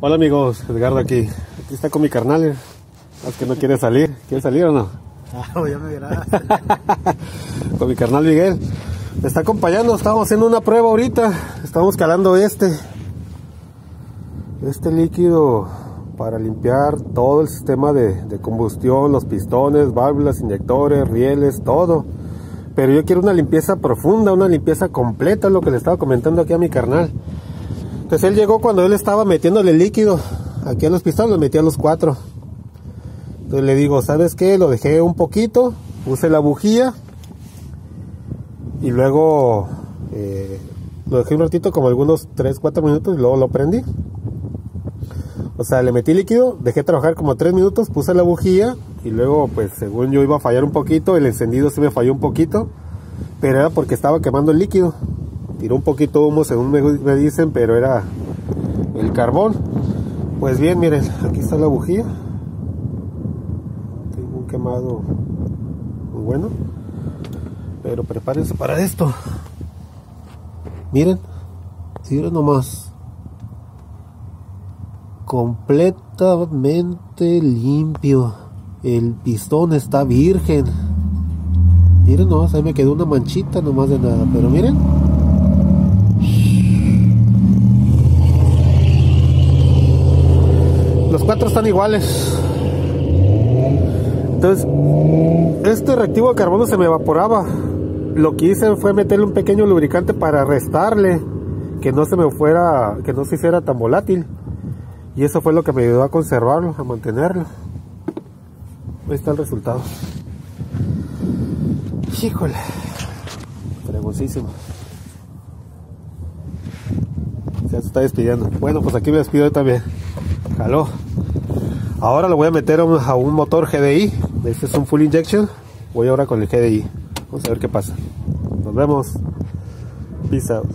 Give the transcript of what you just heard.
Hola amigos, Edgardo aquí. Aquí está con mi carnal. Es que no quiere salir. ¿Quiere salir o no? Ah, ya me verás. con mi carnal Miguel. Me está acompañando. Estamos haciendo una prueba ahorita. Estamos calando este. Este líquido para limpiar todo el sistema de, de combustión, los pistones, válvulas, inyectores, rieles, todo. Pero yo quiero una limpieza profunda, una limpieza completa, lo que le estaba comentando aquí a mi carnal. Entonces él llegó cuando él estaba metiéndole líquido aquí a los pistones, los metía a los cuatro. Entonces le digo, ¿sabes qué? Lo dejé un poquito, puse la bujía y luego eh, lo dejé un ratito, como algunos 3, 4 minutos y luego lo prendí. O sea, le metí líquido, dejé trabajar como 3 minutos, puse la bujía y luego pues según yo iba a fallar un poquito, el encendido sí me falló un poquito, pero era porque estaba quemando el líquido tiró un poquito humo según me, dicen, pero era el carbón. Pues bien, miren, aquí está la bujía. Tengo un quemado muy bueno. Pero prepárense para esto. Miren, miren nomás. Completamente limpio. El pistón está virgen. Miren nomás, ahí me quedó una manchita nomás de nada. Pero miren, los cuatro están iguales. Entonces, este reactivo de carbono se me evaporaba. Lo que hice fue meterle un pequeño lubricante para restarle, que no se me fuera, que no se hiciera tan volátil. Y eso fue lo que me ayudó a conservarlo, a mantenerlo. Ahí está el resultado. Híjole, fregosísimo. Ya se está despidiendo. Bueno, pues aquí me despido también. Jaló. Ahora lo voy a meter a un, motor GDI. Este es un full injection. Voy ahora con el GDI. Vamos a ver qué pasa. Nos vemos. Peace out.